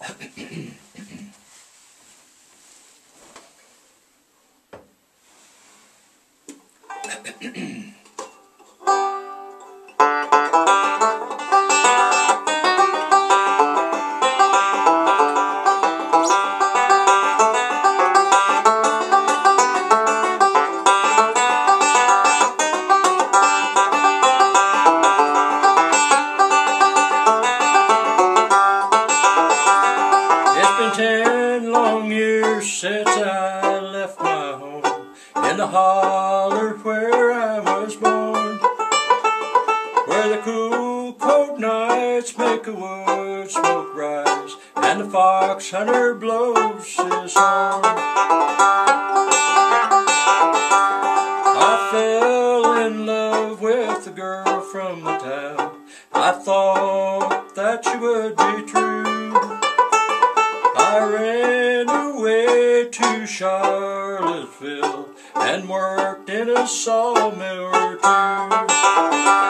It's long years since I left my home in the holler where I was born, where the cool cold nights make the wood smoke rise and the fox hunter blows his horn. I fell in love with a girl from the town. I thought that she would be true. To Charlottesville and worked in a sawmill or two.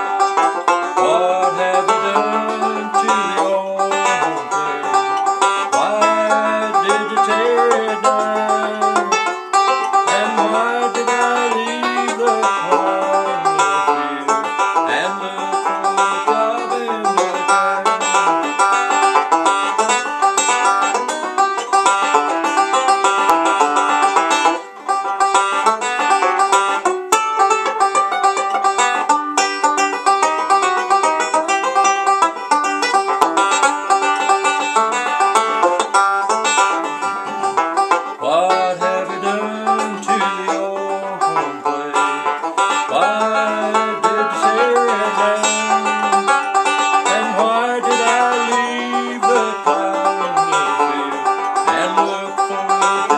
Música